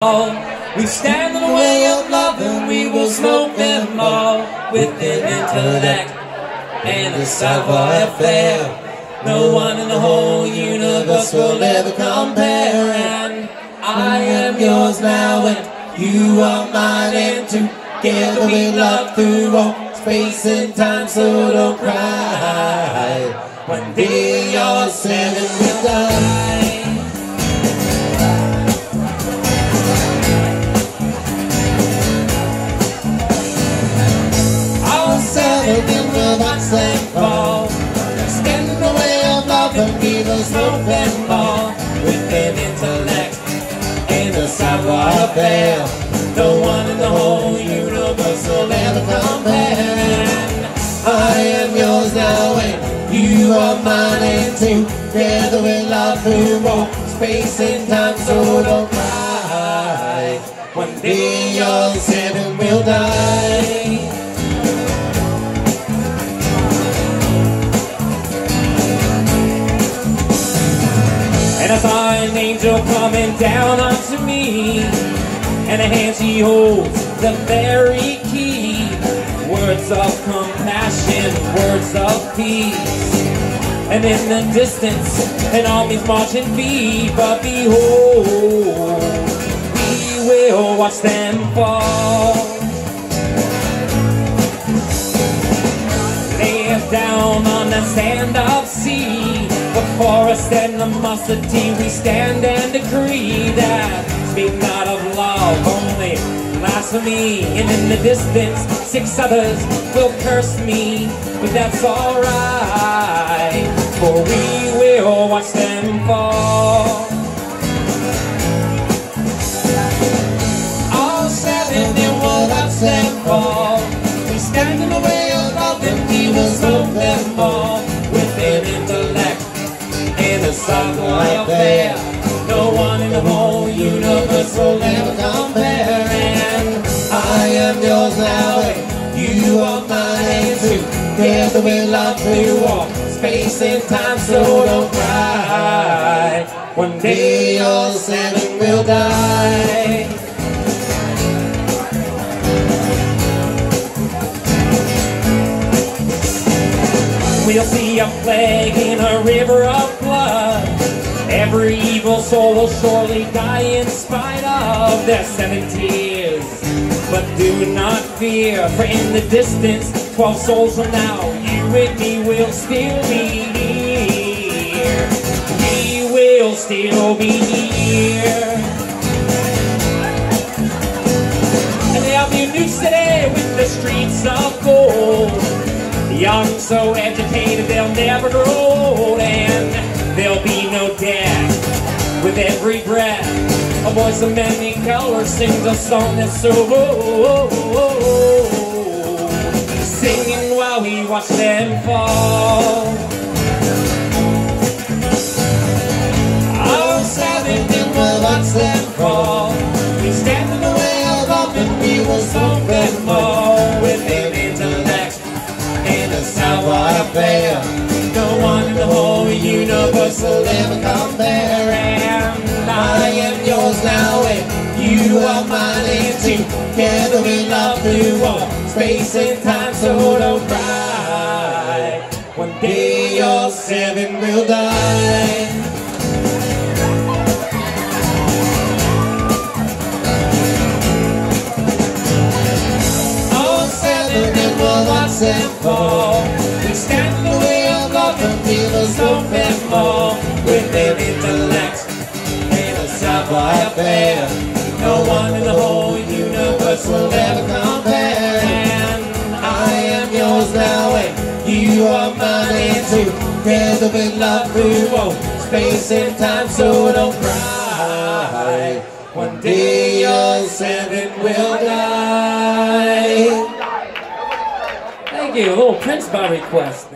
We stand in the way of love and we will smoke them all with an intellect and a savoir-faire. No one in the whole universe will ever compare. And I am yours now and you are mine and together we love through all space and time. So don't cry. One day are seven with die. Not stand fall Stand in the way of love and us hope and fall With an intellect and a savoir-faire No one in the whole universe will ever compare I am yours now and you are mine and together we love through all space and time so don't cry One day your seven will die And I saw an angel coming down onto me. And a hand she holds the very key. Words of compassion, words of peace. And in the distance, an army's marching feet But behold, we will watch them fall the mustard we stand and decree that speak not of love, only blasphemy. And in the distance, six others will curse me, but that's alright, for we will watch them fall. All seven and will watch them fall. We stand in the way of love and we will smoke them all and a savoir-faire. No one in the whole universe will ever compare. And I am yours now, and you are mine too. Together we love through all space and time, so don't cry. One day all seven will die. We'll see a plague in a river of blood. Every evil soul will surely die in spite of their seven tears. But do not fear, for in the distance, twelve souls from now, you and me will still be here. We will still be here. And there'll be a new city with the streets of gold. Young, so educated, they'll never grow old, and there'll be no death. With every breath, a voice of many colors sings a song that's so old. Singing while we watch them fall. Oh, seven men will watch them fall. Whole universe will ever compare. And I am yours now, and you are mine, and together we love through all space and time. So don't cry. One day your seven will die. All seven and will watch them fall. And more. With an intellect and a savoir-faire. No one in the whole universe will ever compare. And I am yours now and you are mine and together we love through all space and time. So don't cry. One day your seven will die. Thank you. A little Prince by request.